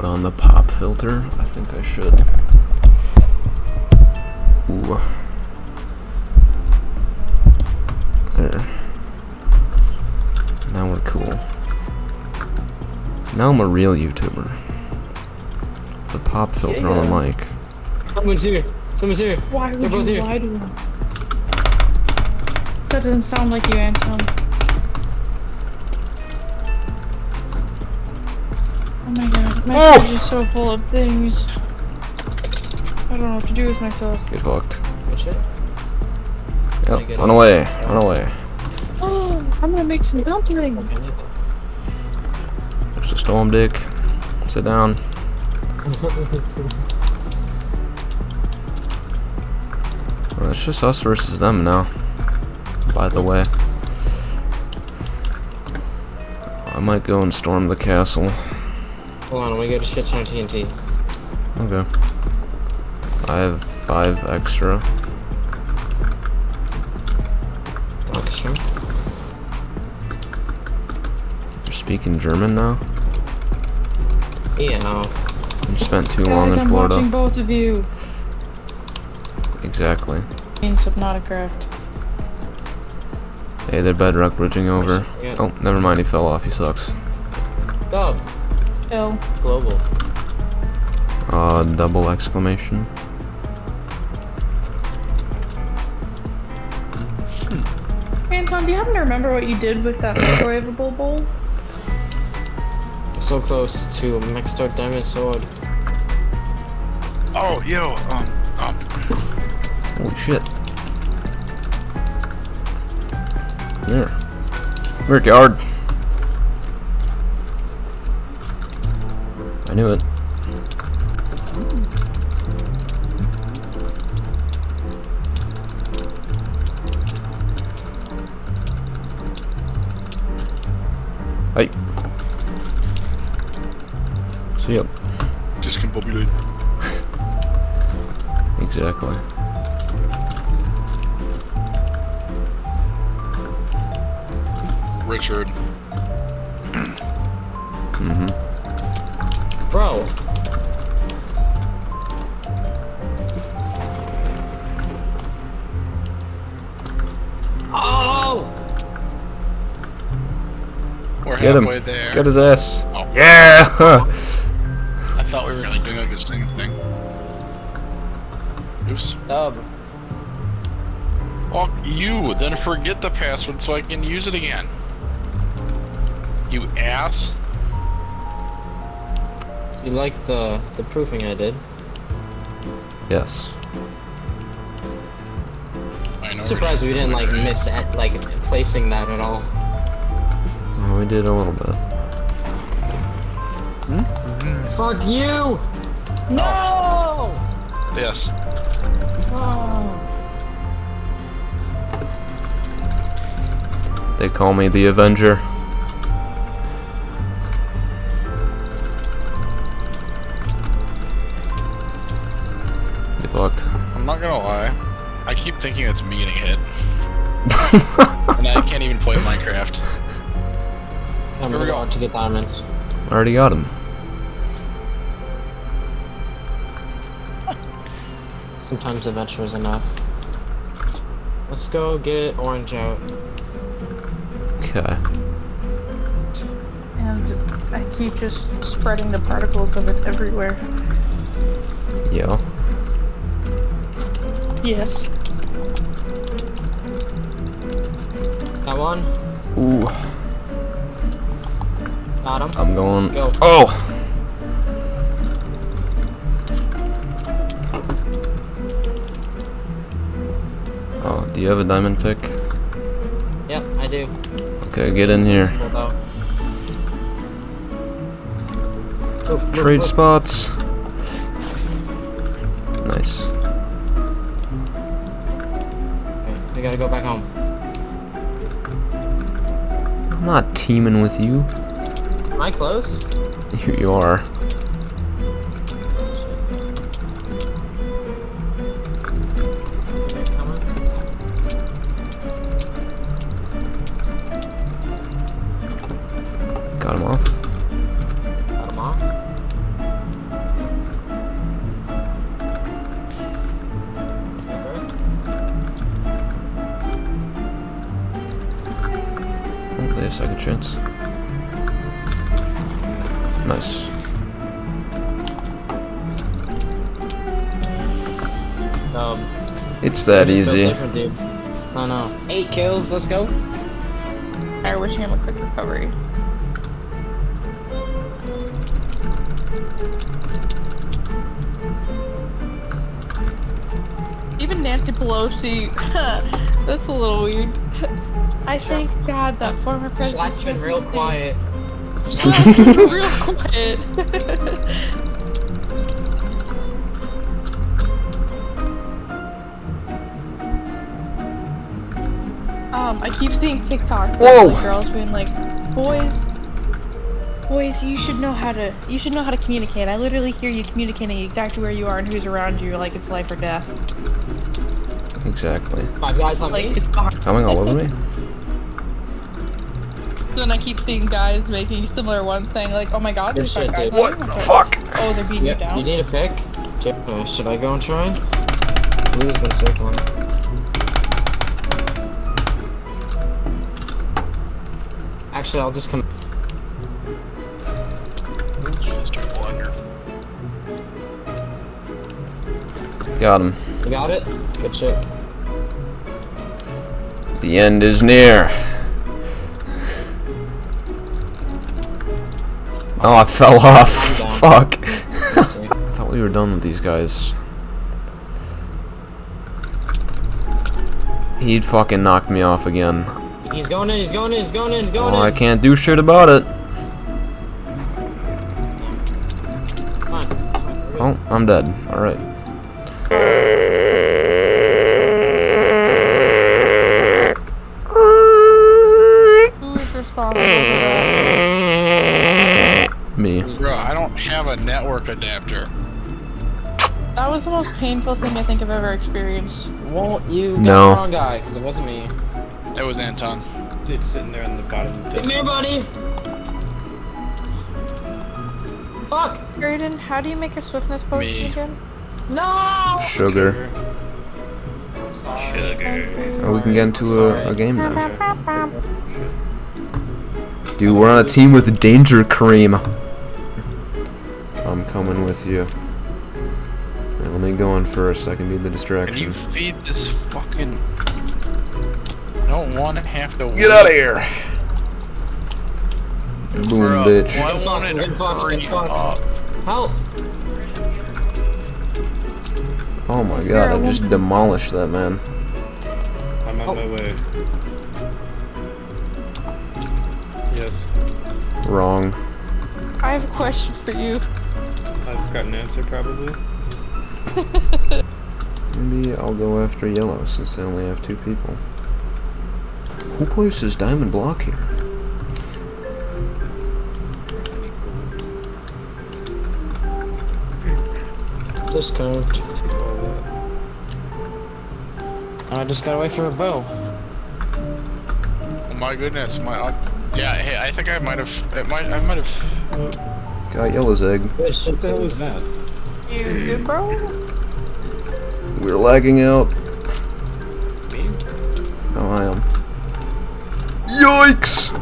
put on the pop filter. I think I should. Ooh. There. Now we're cool. Now I'm a real YouTuber. The pop filter on the mic. Someone's here. Someone's here. Why They're would both you here. lie to him? That doesn't sound like you, Anton. Oh my god, my Oh! fridge is so full of things. I don't know what to do with myself. Get fucked. Good shit. Yep, get run it. away, oh. run away. Oh, I'm gonna make some dumplings. Okay, There's a storm dick. Sit down. Well, it's just us versus them now. By the way. I might go and storm the castle. Hold on, let me get a shit ton of TNT. Okay. I have five extra. Okay, sure. You're speaking German now? Yeah. You spent too long Guys, in I'm Florida. watching both of you. Exactly. In Subnautica Craft. Hey, they're bedrock bridging over. Yeah. Oh, never mind, he fell off, he sucks. Dub. L. Global. Uh, double exclamation. Anton, do you happen to remember what you did with that microwavable bowl? So close to a maxed out diamond sword. Oh, yo, um, um, Holy shit. Here. Work yard. I knew it. Hey. See ya. discombobulated. Exactly. Get him. halfway there. Get his ass. Oh. Yeah! I thought we were like doing like this thing thing. Oops. Dub. Fuck you. Then forget the password so I can use it again. You ass. You like the the proofing I did? yes. I know. I'm surprised we didn't like miss at like placing that at all. Well, we did a little bit. Hmm? Fuck you! No! Yes. Oh. They call me the Avenger. You fucked. I'm not gonna lie. I keep thinking it's me getting hit. and I can't even play Minecraft. I'm Here gonna we go. go to get diamonds. I already got him. Sometimes adventure is enough. Let's go get orange out. Okay. And I keep just spreading the particles of it everywhere. Yeah. Yes. Got one. Ooh. I'm going. Go. Oh! Oh, do you have a diamond pick? Yep, I do. Okay, get in here. Hold out. Move, move, Trade spots. Nice. Okay, we gotta go back home. I'm not teaming with you. Am I close? You, you are. Nice. Um, It's that easy. different, dude. I know. Eight kills, let's go. I wish him a quick recovery. Even Nancy Pelosi, that's a little weird. I thank God that former president. Slack's been real quiet. Slack's been real quiet. um, I keep seeing TikTok. Whoa! Like girls being like, boys, boys, you should know how to, you should know how to communicate. I literally hear you communicating exactly where you are and who's around you, like it's life or death. Exactly. Five guys on Like me. it's behind. Coming all over me? Then I keep seeing guys making similar ones saying like, oh my god, there's shit, guys. dude. What you." the Okay. fuck? Oh, they're beating you Yep, down. you need a pick? Uh, should I go and try? Blue's been circling. Actually, I'll just come. Got him. You got it? Good shit. The end is near. Oh, I fell off. Fuck. I thought we were done with these guys. He'd fucking knocked me off again. He's going in, he's going in, he's going in, he's going Oh, I can't do shit about it. Come on. Oh, I'm dead. Alright. Who is responsible for that? Me. Bro, I don't have a network adapter. That was the most painful thing I think I've ever experienced. Won't you get No. the wrong guy? Because it wasn't me. That was Anton. It's sitting there in the bottom of the Come here, buddy! Fuck! Graydon, how do you make a swiftness potion Me. again? No! Sugar. Sugar. Oh, we can get into a, a game now. Dude, we're on a team with Danger Cream. I'm coming with you. Alright, let me go in first. I can be the distraction. Can you feed this fucking... I don't want to have to Get out of here! Boom, Bro, bitch. Well, I Get wanted fucked, to get fucked, hurry up. Help! Oh my god, I just demolished that man. I'm on Oh. my way. Yes, Wrong. I have a question for you. I've got an answer probably. Maybe I'll go after yellow since they only have two people. Who places diamond block here? Disconnect. Take. I just gotta wait for a bow. Oh my goodness, my... Uh, yeah, hey, I think I might have... It might... I might have... Got yellow's egg. Good shit, What the hell is that? You good, bro? We're lagging out. Me? Oh, I am. Yikes!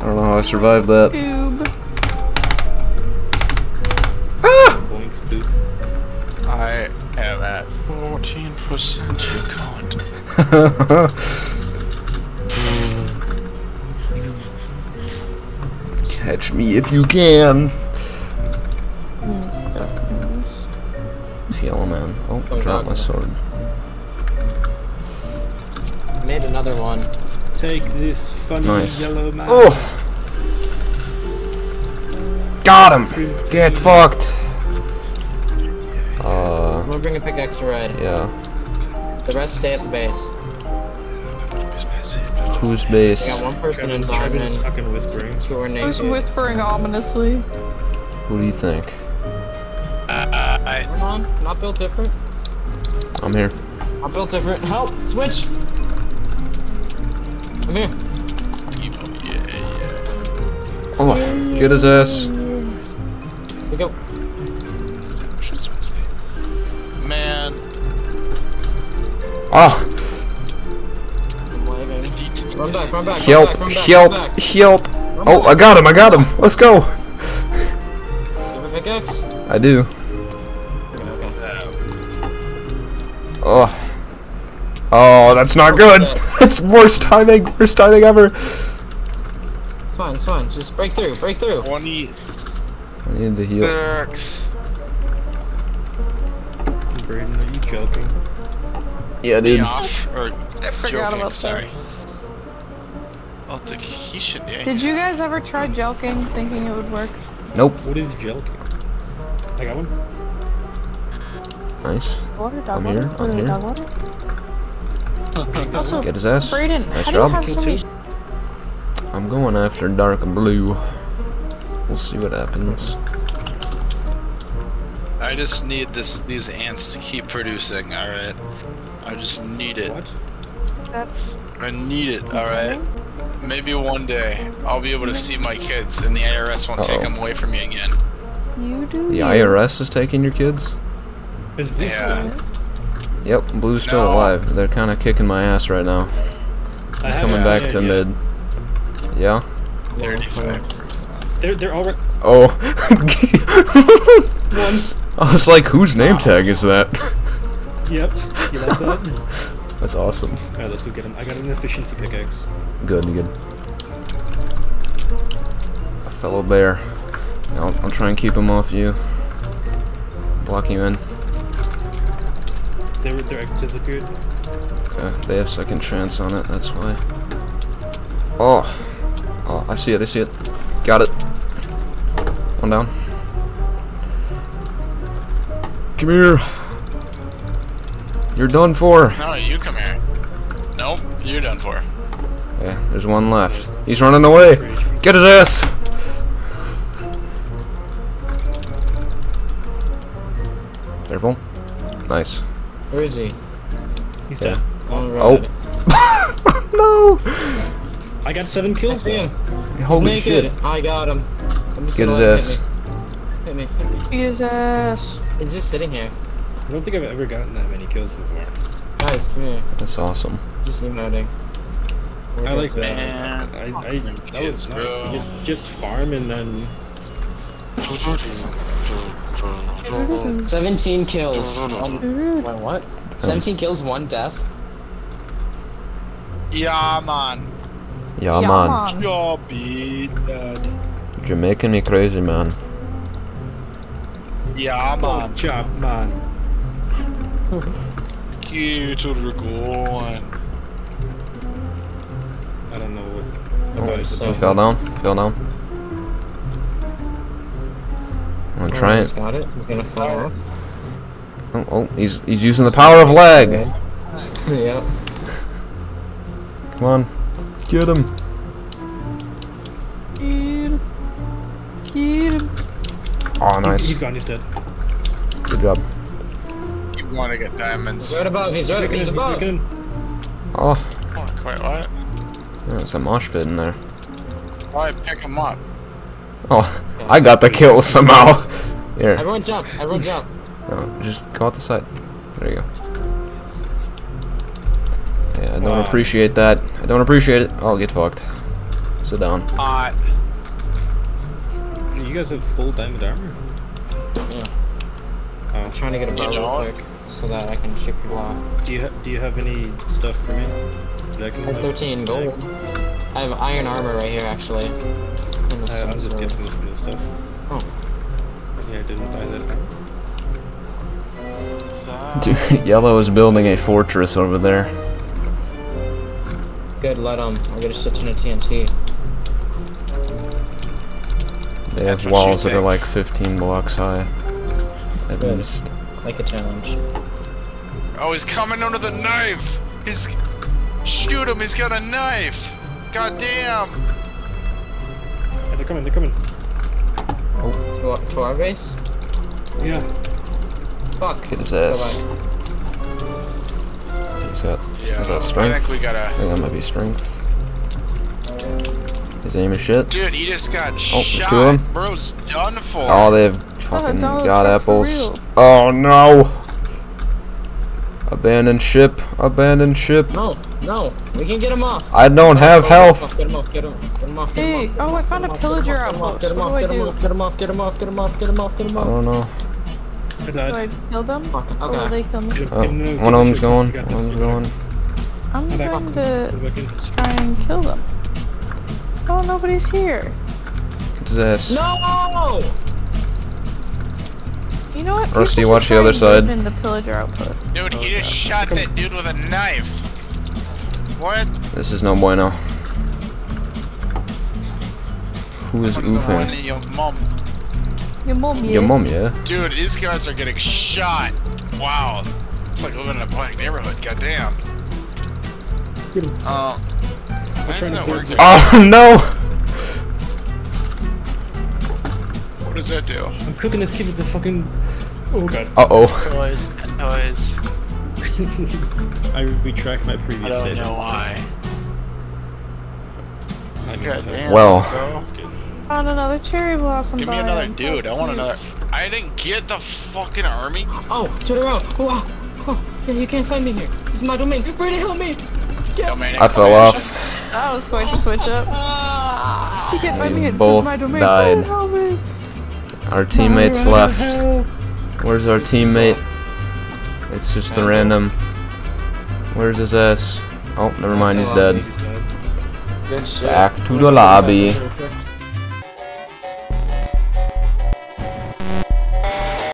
I don't know how I survived that. Tube. Boink spook. I am at 14% you can't. Catch me if you can. It's yellow man. Oh, Oh, drop my sword. Made another one. Take this funny Nice. yellow man. Oh! Got him! Get fucked! Uh, I'm gonna bring a pickaxe to red. yeah. The rest stay at the base. Whose I base? got one person in Trevin, Trevin's diamond, fucking whispering. two are Who's whispering ominously? What do you think? Uh, I... Come on, not built different. I'm here. Not built different. Help! Switch! I'm here. Timo, yeah, yeah. Oh, get his ass. Here we go. Man, Oh, I'm lagging. DT Run back, run back, Help, run back, help, oh, back. help. Oh. I got him, I got him. Let's go. You have a pickaxe? I do. Okay, okay. Oh. Oh, that's not good. That's worst timing, worst timing ever. It's fine, it's fine. Just break through, break through. 20 I need to heal. six. Braden, are you joking? Yeah, dude. off or I forgot joking, about that. Sorry. Oh, the he should. Yeah. Did you guys ever try jelking, thinking it would work? Nope. What is joking? I got one. Nice. Water, dog I'm water, here, I'm water, here. dog water. Also, Get his ass. Brayden, Nice how job. do you have so many? I'm going after dark blue. We'll see what happens. I just need this these ants to keep producing. All right. I just need it. What? That's I need it. All right. Maybe one day I'll be able to see my kids, and the IRS won't take Uh-oh. them away from me again. you do. The you. IRS is taking your kids? Is this Yeah. one? Yep, blue's still No. alive. They're kind of kicking my ass right now. I haven't Coming back to yet. mid. Yeah? Thirty-five. They're they're already Oh. one. I was like, whose name tag is that? Yep. You like that? That's awesome. Alright, let's go get him. I got an efficiency pickaxe. Good, good. A fellow bear. I'll, I'll try and keep him off you. Block you in. Their their egg disappeared. Okay, uh, they have second chance on it, that's why. Oh. Oh, I see it, I see it. Got it. One down. Come here. You're done for. No, you come here. Nope, you're done for. Yeah, there's one left. He's running away. Get his ass. Careful. Nice. Where is he? He's Yeah. dead. Oh. oh, oh. no. I got seven kills see though. Holy naked. shit. I got him. I'm just Get his ass. hit me. Hit me. Hit me. Beat his ass. He's just sitting here. I don't think I've ever gotten that many kills before. Guys, come here. That's awesome. He's just emoting. I like that. Man. I, I that Kids, was nice. Just just farm and then 17 kills. One, wait, what? 17 kills, one death. Yeah, man. Yeah, Yeah, man. man. You'll be dead. You're making me crazy, man. Yeah, man. good job, man. Get to the going. I don't know what about it. so- He fell down. Fell down. I'm gonna try He's it. got it. He's gonna fall off. Oh, oh, he's he's using the power of lag. yep. Come on, get him. Get him. Get him. Oh, He's, nice. he's gone. He's dead. Good job. You want to get diamonds? He's right above. He's right. He's above. looking. Oh, Oh, quite what? Oh, there's a mosh pit in there. Why pick him up? Oh, I got the kill somehow. Here, Everyone jump. Everyone jump. no, just go out the side. There you go. Yeah, I don't Wow. appreciate that. I don't appreciate it. I'll get fucked. Sit down. Hot. You guys have full diamond armor. Yeah. Oh. I'm trying to get a bow real quick so that I can shoot people off. Do you ha do you have any stuff for me? That I can I have 13 snag? gold. I have iron armor right here, actually. In the I, I was just sword. guessing from the stuff. Oh. Yeah, I didn't buy that. Dude, Yellow is building a fortress over there. Good, let them. I'll get a shit ton of TNT. They That's have what walls that are like 15 blocks high. At Good. least. Like a challenge. Oh, he's coming under the knife. He's shoot him. He's got a knife. God damn. Yeah, they're coming. They're coming. Oh, To, our- to our base? Yeah. Fuck. Get his ass. Bye-bye. Is that, Yeah. is that I think we gotta. I think that might be strength. His aim is shit. Dude, he just got Oh, there's shot. two of 'em. Bro's done for. Oh, they have fucking Donald god apples. Oh no! Abandoned ship. Abandoned ship. No, No, we can get him off. I don't have health. Get him off, get him off, get him off, get him Hey, oh, I found a pillager Get him off, get him What off, do I get him do? off, get him off, get him off, get him off, get him off, I don't know. I Do. I kill them? Fuck, Or will they kill me? Get him, Oh, get him, no, one get of him, them's shoot. going. One this. of them's going. I'm going to Go back in. try and kill them. Oh, nobody's here. Get his ass. No! You know what? Rusty, watch the other side. In the pillager outpost. Dude, he just shot that dude with a knife. What? This is no bueno. Who is One of the one oofing? Your mom. Your mom, yeah. Your mom, yeah? Dude, these guys are getting shot. Wow. It's like living in a black neighborhood, goddamn. Get him. Uh, why isn't to it do working? Oh no! What does that do? I'm cooking this kid with the fucking. Oh god. Uh oh. Toys, toys. I retract my previous statement. I previous don't statement. know why. I mean, God damn. Well. bro. Found another cherry blossom. Give me another dude. I want another. I didn't get the fucking army. Oh, turn around. Oh, oh, yeah, you can't find me here. This is my domain. Brady, help me. Domain I fell off. I was going to switch up. You can't find We me. This both is my domain. died. Help me. Our teammates left. Where's our teammate? It's just a random. Where's his ass? Oh, never mind, he's dead. Back to the lobby. Real quick.